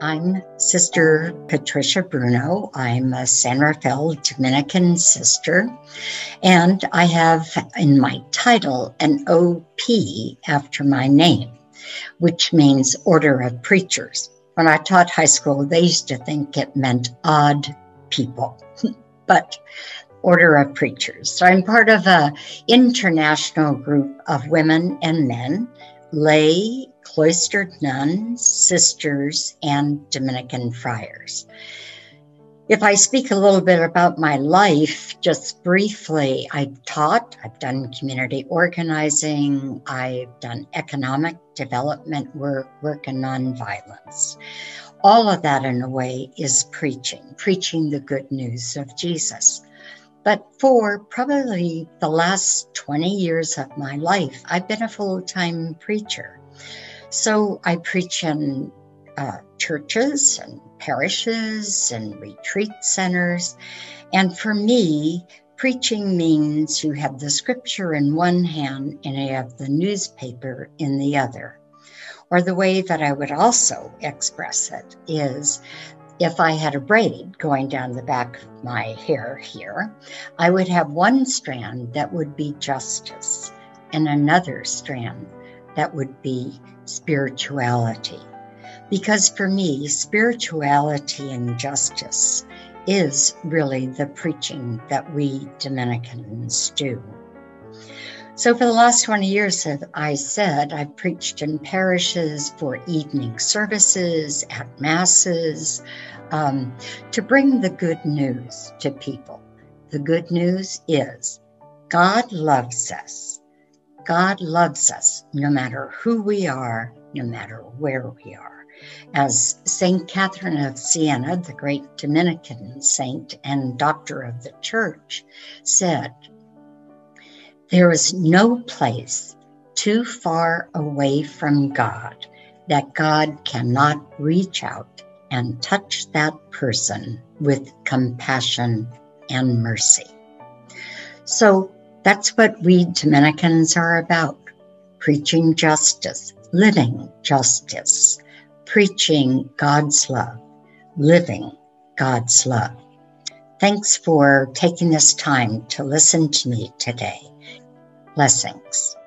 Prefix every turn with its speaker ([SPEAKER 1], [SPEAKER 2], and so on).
[SPEAKER 1] I'm Sister Patricia Bruno. I'm a San Rafael Dominican sister, and I have in my title an OP after my name, which means Order of Preachers. When I taught high school, they used to think it meant odd people, but Order of Preachers. So I'm part of an international group of women and men, lay cloistered nuns, sisters, and Dominican friars. If I speak a little bit about my life, just briefly, I've taught, I've done community organizing, I've done economic development work, work in nonviolence. All of that, in a way, is preaching, preaching the good news of Jesus. But for probably the last 20 years of my life, I've been a full time preacher. So I preach in uh, churches and parishes and retreat centers. And for me, preaching means you have the scripture in one hand and you have the newspaper in the other. Or the way that I would also express it is if I had a braid going down the back of my hair here, I would have one strand that would be justice and another strand that would be spirituality. Because for me, spirituality and justice is really the preaching that we Dominicans do. So, for the last 20 years, as I said, I've preached in parishes for evening services, at masses, um, to bring the good news to people. The good news is God loves us. God loves us no matter who we are, no matter where we are. As St. Catherine of Siena, the great Dominican saint and doctor of the church, said, There is no place too far away from God that God cannot reach out and touch that person with compassion and mercy. So that's what we Dominicans are about preaching justice, living justice, preaching God's love, living God's love. Thanks for taking this time to listen to me today. Blessings.